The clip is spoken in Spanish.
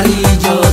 amarillo.